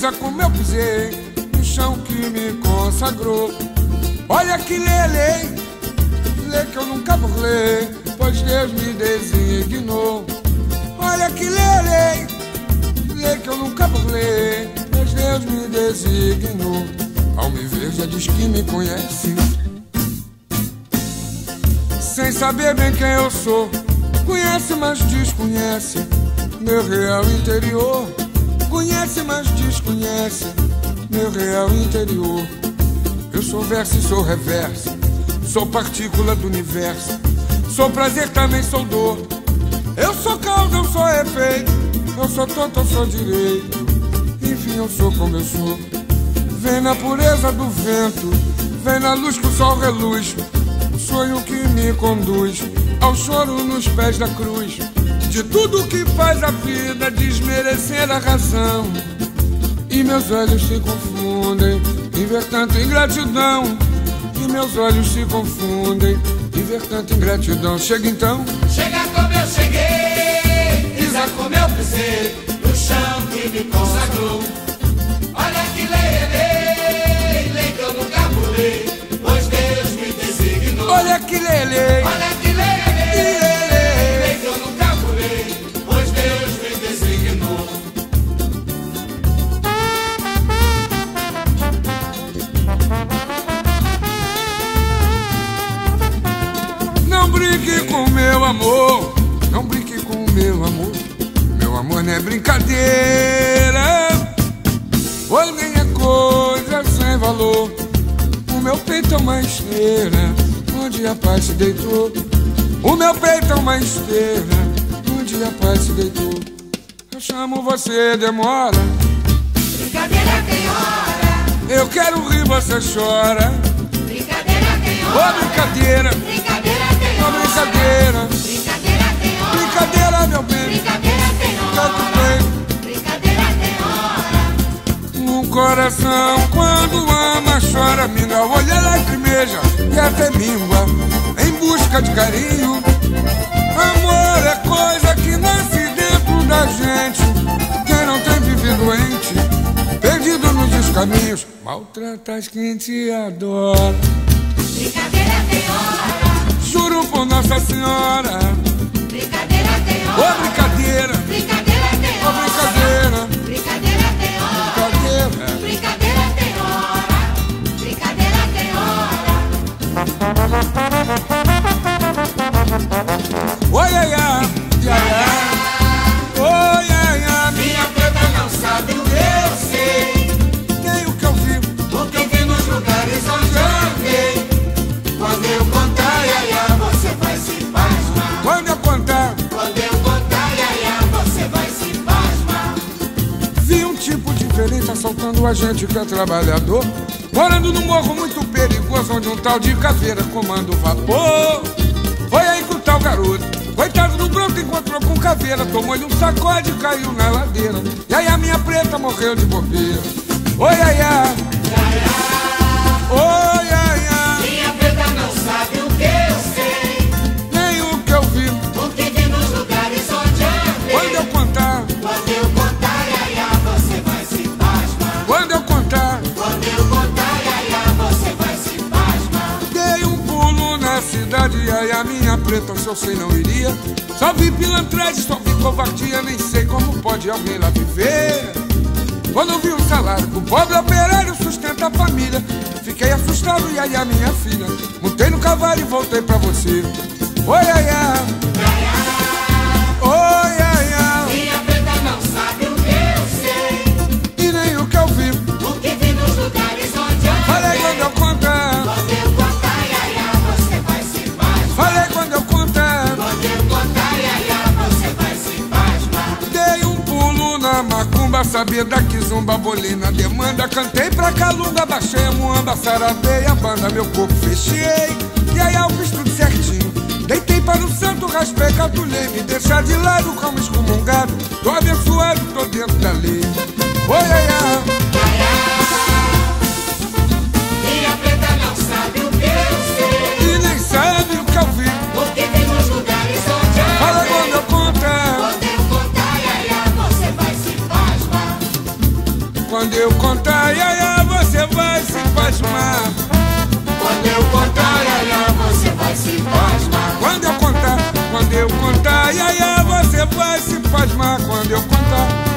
pisei no chão que me consagrou. Olha que lelei, lei que eu nunca burlei, pois Deus me designou. Olha que lelei, lei que eu nunca burlei, pois Deus me designou. Ao me ver já diz que me conhece, sem saber bem quem eu sou. Conhece, mas desconhece meu real interior. Conhece, mas desconhece meu real interior. Eu sou verso e sou reverso, sou partícula do universo. Sou prazer, também sou dor. Eu sou causa, eu sou efeito. Eu sou tonto, eu sou direito. Enfim, eu sou como eu sou. Vem na pureza do vento, vem na luz que o sol reluz. O sonho que me conduz ao choro nos pés da cruz. De tudo que faz a vida desmerecer a razão. E meus olhos se confundem em ver tanta ingratidão. E meus olhos se confundem em ver tanta ingratidão. Chega então. Chega como eu cheguei, pisa como eu pisei, no chão que me consagrou. Não brinque com meu amor, não brinque com meu amor. Meu amor não é brincadeira, nem é coisa sem valor. O meu peito é uma esteira, onde a paz se deitou. O meu peito é uma esteira, onde a paz se deitou. Eu chamo você, demora. Brincadeira tem hora, Eu quero rir, você chora. brincadeira tem Ô hora, brincadeira, coração quando ama chora, minga, olha lacrimeja e até míngua em busca de carinho. Amor é coisa que nasce dentro da gente. Quem não tem vive doente, perdido nos descaminhos, maltrata as quem te adora. Brincadeira tem hora, Juro por Nossa Senhora, tem hora. Oi, diferente assaltando a gente que é trabalhador. Morando num morro muito perigoso, onde um tal de caveira comanda o vapor. Foi aí que o tal garoto, coitado do broto, encontrou com caveira. Tomou-lhe um sacode e caiu na ladeira. E aí a minha preta morreu de bobeira. Oi, ai, ai. E a minha preta, se eu sei não iria. Só vi pilantragem, só vi covardia, nem sei como pode alguém lá viver. Quando vi o salário que o pobre operário sustenta a família, fiquei assustado e aí a minha filha. Montei no cavalo e voltei pra você. Oi, ai, ai. Macumba, sabia da kizumba, bolina, demanda. Cantei pra calunga, baixei a muamba, saravei a banda, meu corpo fechei. E aí eu fiz tudo certinho. Deitei para o santo, raspei, catulei, me deixar de lado como excomungado. Tô abençoado, tô dentro da lei. Oi, ai, ai. Quando eu contar. Iaia, você vai se pasmar. Quando eu contar, iaia, você vai se pasmar. Quando eu contar, quando eu contar, iaia, você vai se pasmar. Quando eu contar.